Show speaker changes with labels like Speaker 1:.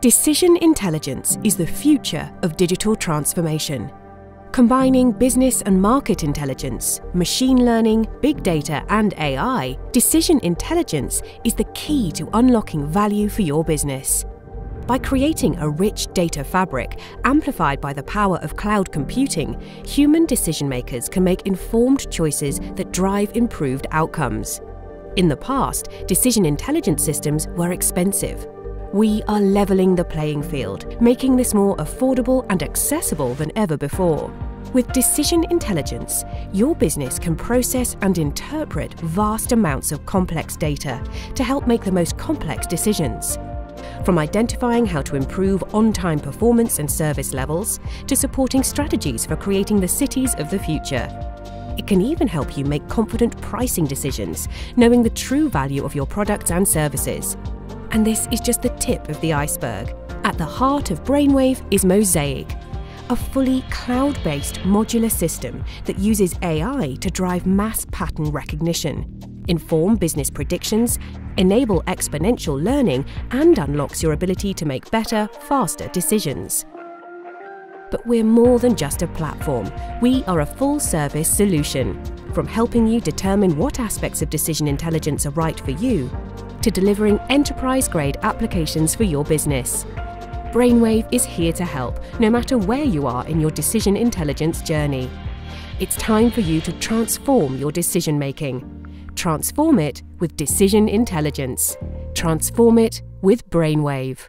Speaker 1: Decision intelligence is the future of digital transformation. Combining business and market intelligence, machine learning, big data, and AI, decision intelligence is the key to unlocking value for your business. By creating a rich data fabric amplified by the power of cloud computing, human decision makers can make informed choices that drive improved outcomes. In the past, decision intelligence systems were expensive. We are levelling the playing field, making this more affordable and accessible than ever before. With decision intelligence, your business can process and interpret vast amounts of complex data to help make the most complex decisions. From identifying how to improve on time performance and service levels to supporting strategies for creating the cities of the future. It can even help you make confident pricing decisions, knowing the true value of your products and services. And this is just the tip of the iceberg. At the heart of Brainnwave is Mosaic, a fully cloud based modular system that uses AI to drive mass pattern recognition, inform business predictions, enable exponential learning, and unlocks your ability to make better, faster decisions. But we're more than just a platform. We are a full service solution. From helping you determine what aspects of decision intelligence are right for you, to delivering enterprise grade applications for your business. Brainnwave is here to help, no matter where you are in your decision intelligence journey. It's time for you to transform your decision making. Transform it with decision intelligence. Transform it with Brainnwave.